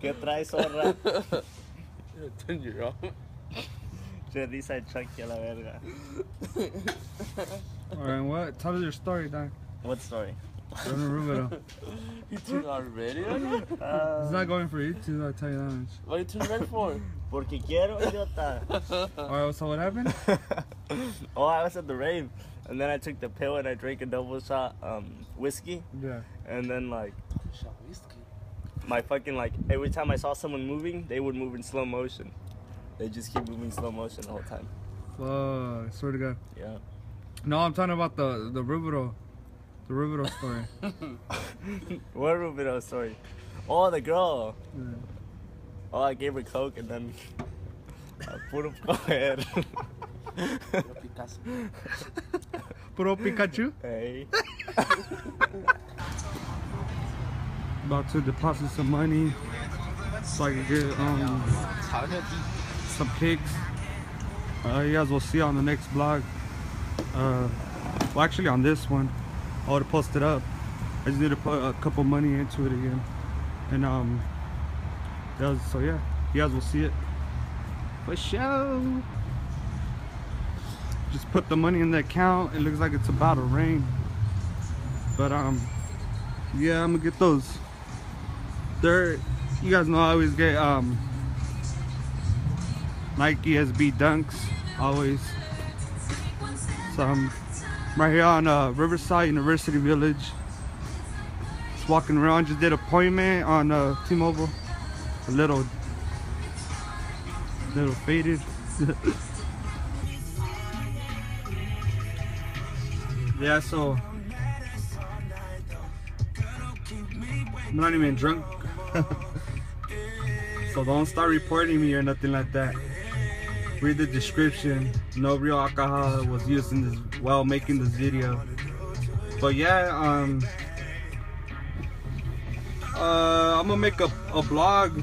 ¿Qué traes, zorra? Turn you off. Che risa de Chucky a la verga. Alright, what? Tell us your story, Don. What story? Run a Rubero. You turned already? Uh, It's not going for YouTube, I'll tell you that much. What you turn red for? porque quiero, idiota. Alright, so what happened? oh, I was at the rave. And then I took the pill and I drank a double shot um, whiskey. Yeah. And then, like, Shot whiskey. My fucking, like, every time I saw someone moving, they would move in slow motion. They just keep moving slow motion the whole time. Fuck, swear to God. Yeah. No, I'm talking about the the Rubero, the Rubero story. what Rubino story? Oh, the girl. Yeah. Oh, I gave her coke and then I put him go ahead. Puro Puro Pikachu. hey. About to deposit some money so I can get um some kicks. Uh, you guys will see on the next vlog. Uh, well, actually on this one, I would have posted up. I just need to put a couple money into it again, and um, yeah, so yeah, you guys will see it for sure. Just put the money in the account. It looks like it's about to rain, but um, yeah, I'm gonna get those. They're, you guys know I always get um Nike SB Dunks, always. So I'm right here on uh, Riverside University Village. Just walking around, just did appointment on uh, T-Mobile. A little, little faded. yeah, so I'm not even drunk. so don't start reporting me or nothing like that. Read the description. No real alcohol was used in this while making this video. But yeah, um uh I'm gonna make a, a blog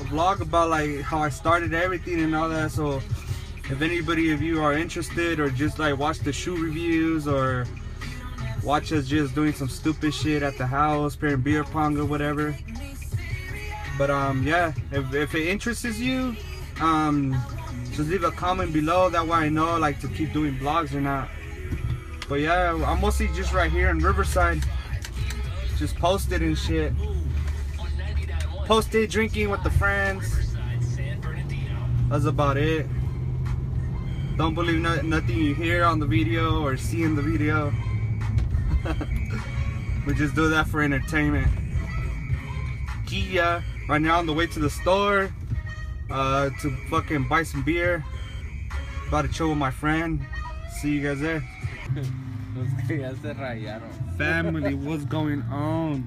a vlog about like how I started everything and all that so if anybody of you are interested or just like watch the shoe reviews or watch us just doing some stupid shit at the house, playing beer pong or whatever. But um, yeah, if, if it interests you, um, just leave a comment below. That way I know like to keep doing vlogs or not. But yeah, I'm mostly just right here in Riverside, just posted and shit. Posted drinking with the friends. That's about it. Don't believe no, nothing you hear on the video or see in the video. we just do that for entertainment. Kia, right now on the way to the store uh, to fucking buy some beer. About to chill with my friend. See you guys there. Los que ya se rayaron. Family, what's going on?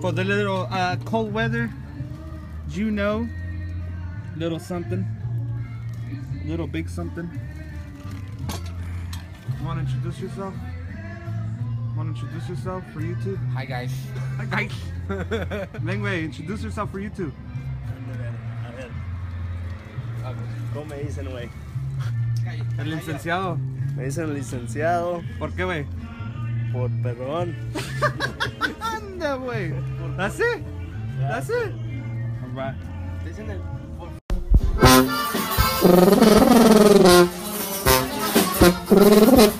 For the little uh, cold weather, you know, little something, little big something. Want to introduce yourself? Want to introduce yourself for YouTube? Hi guys. Hi guys. Mengwei, introduce yourself for YouTube. A ver. ¿Cómo me dicen, güey? El licenciado. Me dicen licenciado ¿Por qué, güey? por perrón. Anda, güey. ¿Ah, That's ¿Ah, it. That's it. Alright. Dicen el. Thank